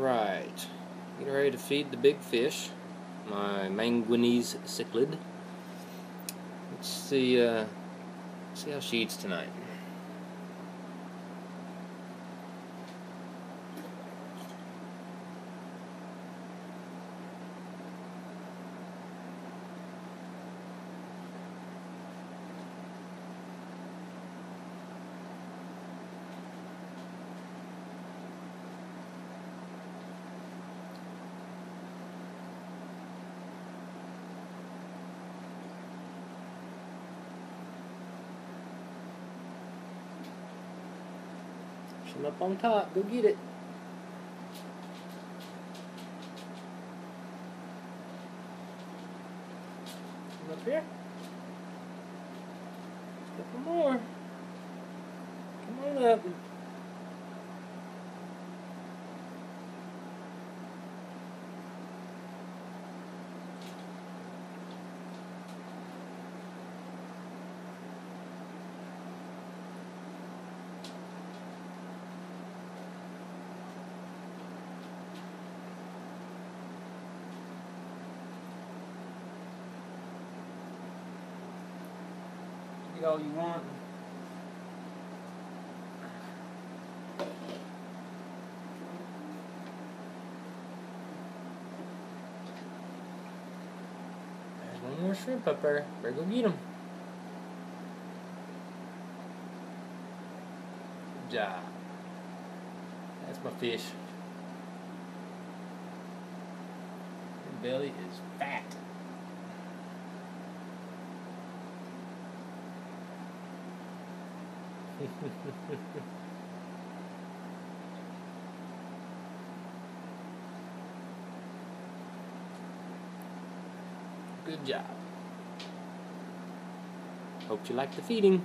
Alright, getting ready to feed the big fish, my manganese cichlid. Let's see, uh, see how she eats tonight. She's up on top. Go get it. Come up here. A couple more. Come on up. All you want. There's one more shrimp up there. Better go get him. Good job. That's my fish. Her belly is fat. Good job. Hope you like the feeding.